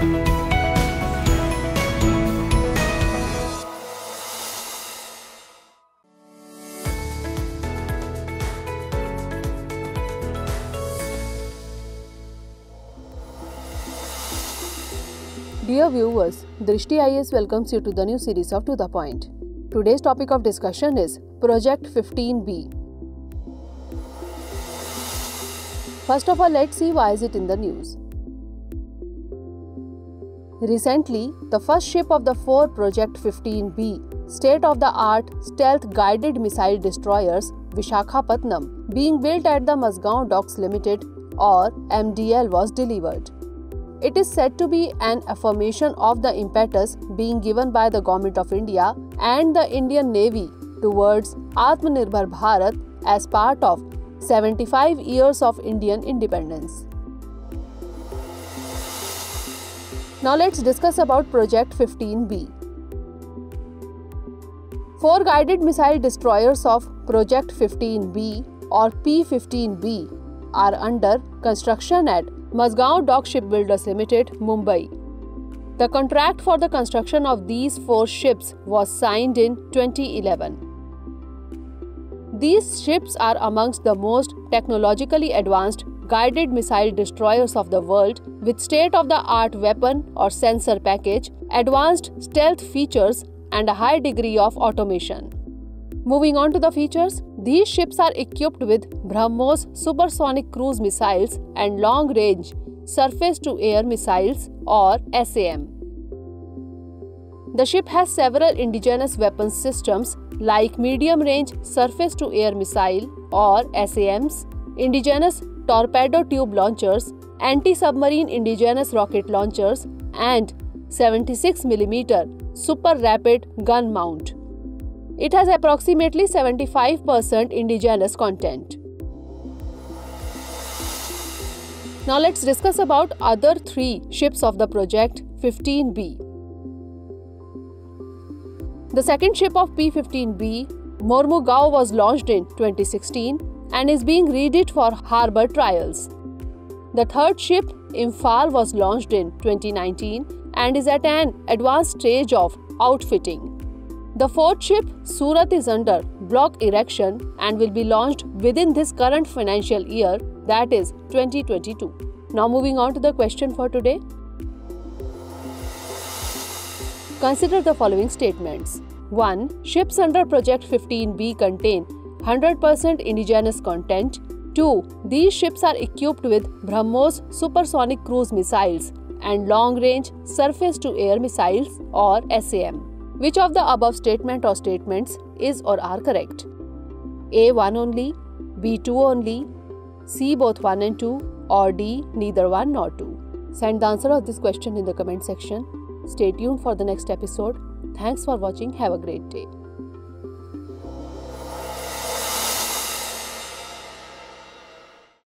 Dear viewers, Drishti IAS welcomes you to the new series of To The Point. Today's topic of discussion is Project 15B. First of all, let's see why is it in the news. Recently, the first ship of the four Project 15B state-of-the-art stealth-guided missile destroyers Visakhapatnam being built at the Mazgaon Docks Limited or MDL was delivered. It is said to be an affirmation of the impetus being given by the Government of India and the Indian Navy towards Atmanirbhar Bharat as part of 75 years of Indian independence. Now let's discuss about Project 15B. Four guided missile destroyers of Project 15B or P15B are under construction at Mazgaon Dock Shipbuilders Limited, Mumbai. The contract for the construction of these four ships was signed in 2011. These ships are amongst the most technologically advanced guided missile destroyers of the world with state of the art weapon or sensor package, advanced stealth features, and a high degree of automation. Moving on to the features, these ships are equipped with BrahMos supersonic cruise missiles and long range surface to air missiles or SAM. The ship has several indigenous weapons systems like medium range surface to air missile or SAMs, indigenous torpedo tube launchers, anti submarine indigenous rocket launchers, and 76 mm super rapid gun mount. It has approximately 75% indigenous content. Now let's discuss about other three ships of the project 15B. The second ship of P-15B, Mormugao was launched in 2016 and is being readied for harbor trials. The third ship, Imphal, was launched in 2019 and is at an advanced stage of outfitting. The fourth ship, Surat, is under block erection and will be launched within this current financial year, that is 2022. Now, moving on to the question for today. Consider the following statements 1. Ships under Project 15B contain 100% indigenous content. 2. These ships are equipped with BrahMos supersonic cruise missiles and long range surface to air missiles or SAM. Which of the above statement or statements is or are correct? A 1 only, B 2 only, C both 1 and 2, or D neither 1 nor 2? Send the answer of this question in the comment section. Stay tuned for the next episode. Thanks for watching. Have a great day.